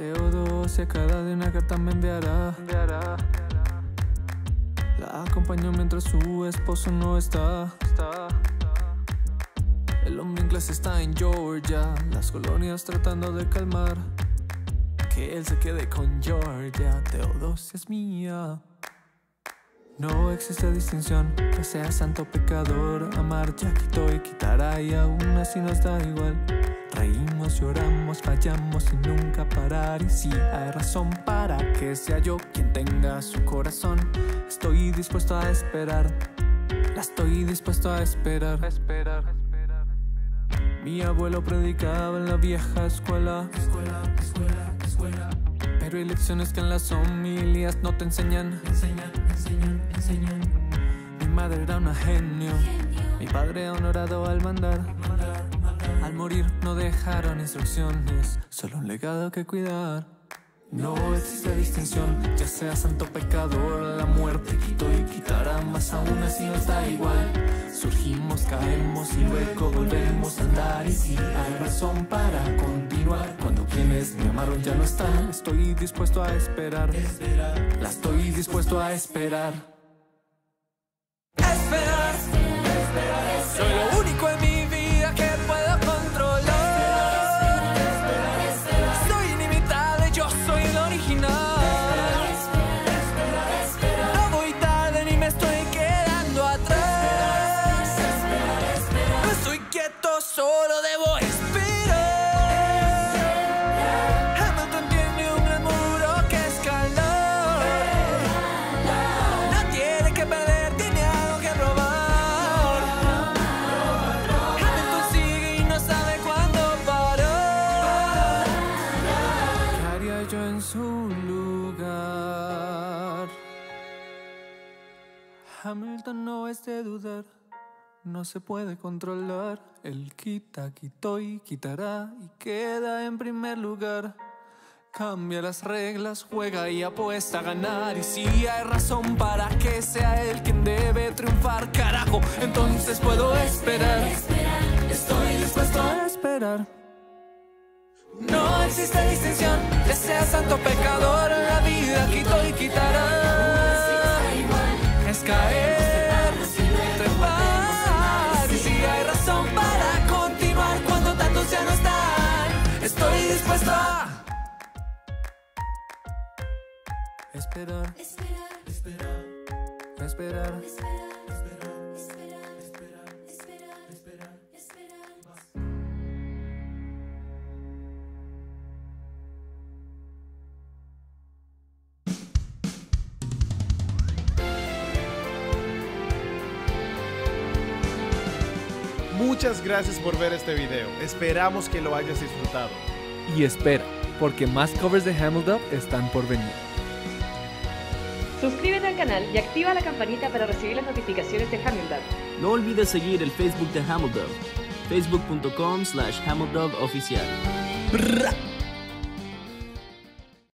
Teodosia cada de una carta me enviará. La acompaño mientras su esposo no está. El hombre inglés está en Georgia, las colonias tratando de calmar. Que él se quede con Georgia, Teodosia es mía. No existe distinción, que sea santo pecador. Amar ya quitó y quitará y aún así nos da igual. Reímos, lloramos, fallamos y nunca parar. Y si hay razón para que sea yo quien tenga su corazón, estoy dispuesto a esperar. La estoy dispuesto a esperar. esperar. Mi abuelo predicaba en la vieja escuela. Escuela, escuela, escuela. Pero hay lecciones que en las homilias no te enseñan. Enseñan, enseñan, enseñan. Mi madre era una genio. Mi padre honorado al mandar. Al morir no dejaron instrucciones, solo un legado que cuidar. No existe distinción, ya sea santo pecador, la muerte quitó y quitará, más aún así nos da igual. Surgimos, caemos y luego volvemos a andar. Y si hay razón para continuar, cuando quienes me amaron ya no están, estoy dispuesto a esperar. La estoy dispuesto a esperar. Esperar, soy lo solo debo esperar. Hamilton tiene un gran muro que escalar. No tiene que perder, tiene algo que probar. Hamilton sigue y no sabe cuándo parar. ¿Qué haría yo en su lugar? Hamilton no es de dudar, no se puede controlar. Él quita, quitó y quitará y queda en primer lugar. Cambia las reglas, juega y apuesta a ganar. Y si hay razón para que sea él quien debe triunfar, carajo, entonces puedo esperar. Estoy dispuesto a esperar. No existe distinción, sea santo pecador, la vida quitó y quitará. Es caer, estoy dispuesto a esperar, esperar, esperar, esperar, Muchas gracias por ver este video. Esperamos que lo hayas disfrutado. Y espera, porque más covers de Hamilton están por venir. Suscríbete al canal y activa la campanita para recibir las notificaciones de Hamilton. No olvides seguir el Facebook de Hameldove, facebook.com slash oficial.